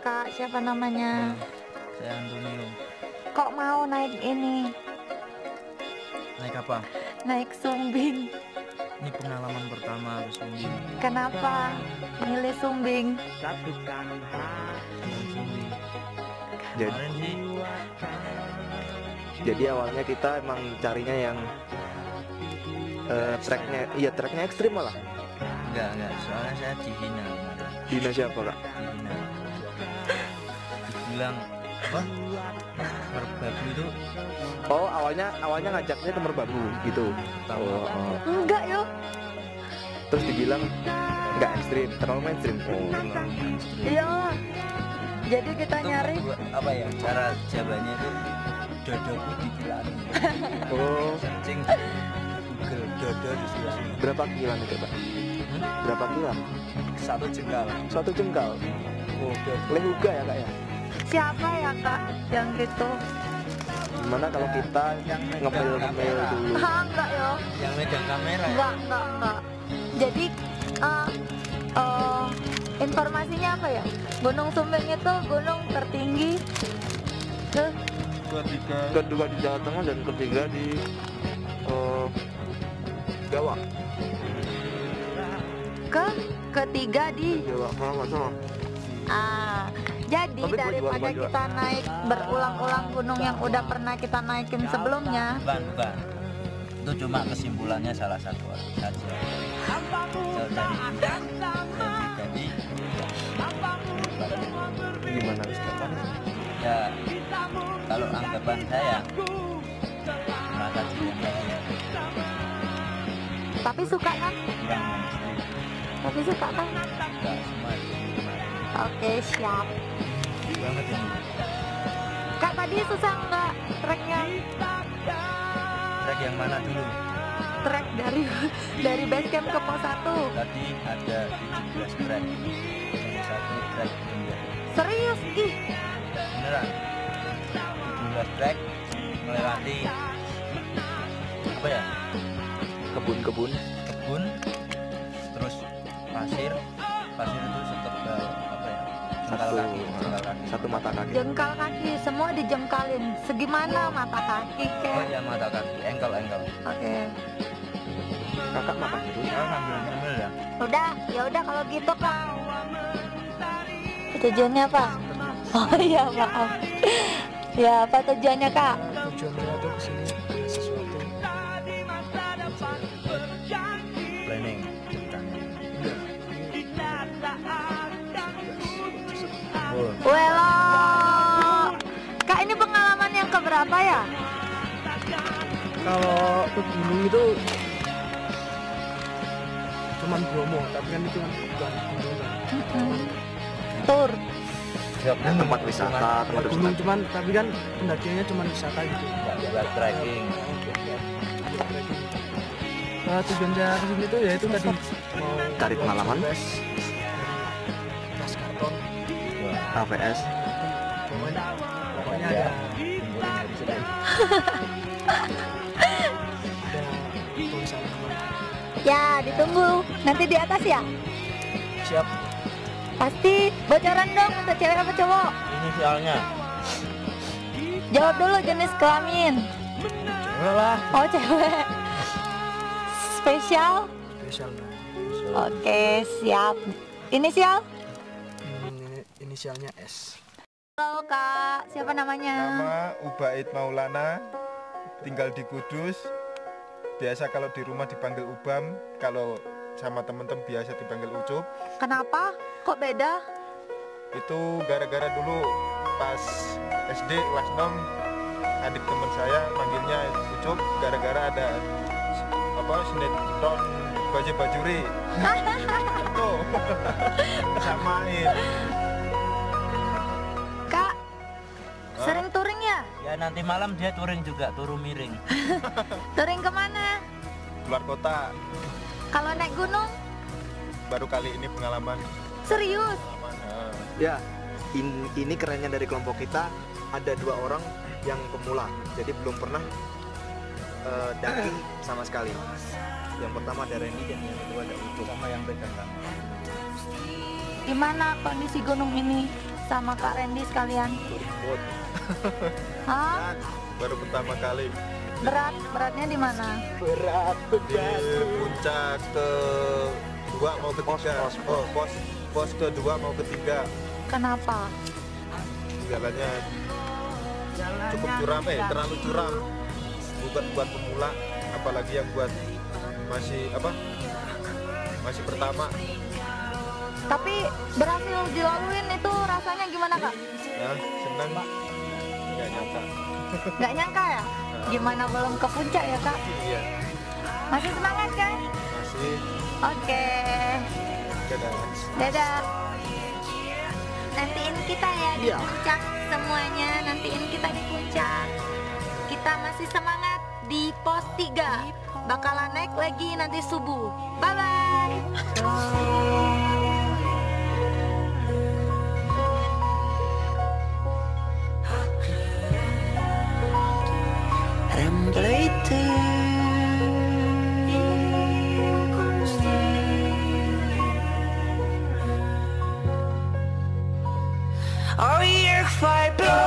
kak, siapa namanya? Saya Antonio. Kok mau naik ini? Naik apa? Naik sumbing. Ini pengalaman pertama ke Sumbing. Kenapa milih sumbing? Naik Sumbing. Jadi, sih jadi awalnya kita emang carinya yang eh, treknya, iya treknya ekstrim malah. enggak enggak. Soalnya saya dihina. Dina siapa kak? Dihina. Dibilang apa? Merbabu itu Oh awalnya awalnya ngajaknya ke Merbabu gitu. tahu Oh, oh. Enggak yo. Terus dibilang nggak ekstrim, terlalu mainstream. Oh. Iya. Jadi kita Itu nyari gua- apa ya? Cara jawabannya itu dodoku dibilangin. Oh, Searching di Google dodo dibilangin. berapa kilan itu kak? Hmm? Berapa kilan? Satu jengkal. Satu jengkal. Oh, Lehuga ya kak ya? Siapa ya kak yang gitu? Gimana kalau kita ngemil ngemil dulu? Ah, enggak yo. yang megang kamera ya? Enggak, enggak, enggak. Jadi eh eh, informasinya apa ya? Gunung Sumbing itu gunung tertinggi ke Kedua di Jawa Tengah dan ketiga di eh, Jawa. ke ketiga di Jawa kalau nggak salah. Ah, jadi Tapi gua daripada jual- gua jual. kita naik berulang-ulang gunung yang udah pernah kita naikin sebelumnya, bukan bukan itu cuma kesimpulannya salah satu orang saja so, dari pribadi Gimana Rizka? ya kalau anggapan saya saya tapi suka kan? Tapi suka kan? enggak semua itu Oke, siap. banget ini Kak tadi susah nggak treknya? track yang mana dulu? Trek dari dari base camp ke pos 1 tadi ada 17 track. Satu track rendah Serius? Ih, beneran. 17 track melewati apa ya? Kebun-kebun. kebun terus pasir. Pasir itu setebal ya Satu, kaki jengkal kaki satu mata kaki. jengkal kaki semua dijengkalin. Segimana mata kaki oh kek? ya mata kaki engkel engkel Oke. Kakak makan dulu. ngambil ngambil ya Udah, ya udah kalau gitu kak. Tujuannya apa? Oh iya maaf. Ya apa tujuannya kak? Keberapa ya? kalau ke gunung itu cuman Bromo tapi kan itu kan bukan gunung kan Tur. ya, Ya, tempat wisata, tempat Ya, gunung wisata. cuman tapi kan pendakiannya cuman wisata gitu buat trekking Nah, tujuan saya ke sini tuh ya itu tadi mau Cari pengalaman. tas karton AVS. pokoknya ya. ada Ya ditunggu. Nanti di atas ya? siap Pasti bocoran dong untuk cewek apa cowok? inisialnya Jawab dulu jenis kelamin. cewek lah Oh cewek. Spesial. spesial Oke siap. Inisial? Hmm, ini- inisialnya S Halo kak, siapa namanya? Nama Ubaid Maulana, tinggal di Kudus. Biasa kalau di rumah dipanggil Ubam, kalau sama temen-temen biasa dipanggil Ucup. Kenapa? Kok beda? Itu gara-gara dulu pas SD kelas 6 adik teman saya manggilnya Ucup gara-gara ada apa sinetron Baje Bajuri. Itu samain. Ya? ya nanti malam dia touring juga turu miring Touring ke mana? Keluar kota Kalau naik gunung? baru kali ini pengalaman. Serius? pengalaman. Ya, in- ini kerennya dari kelompok kita ada dua orang yang pemula, jadi belum pernah eh, daki sama sekali. Yang pertama ada Randy dan yang kedua ada Ucup. sama yang pegang Gimana kondisi gunung ini? sama Kak Randy sekalian? Buat Hah? baru pertama kali. Berat, beratnya di mana? berat di puncak ke dua mau ketiga. Pos, pos, oh pos pos kedua mau ketiga. Kenapa? jalannya cukup curam eh terlalu curam. Bukan buat pemula apalagi yang buat masih apa? Masih pertama. Tapi berhasil dilaluin itu rasanya gimana kak? ya senang nggak nyangka Gak nyangka ya? Gimana belum ke puncak ya kak? iya Masih semangat kan? masih Oke, kadang dadah. Nantiin kita ya di Iya. puncak semuanya. Nantiin kita di puncak. Kita masih semangat di pos 3 Bakalan naik lagi nanti subuh. Bye bye. tremblete. Oh year five.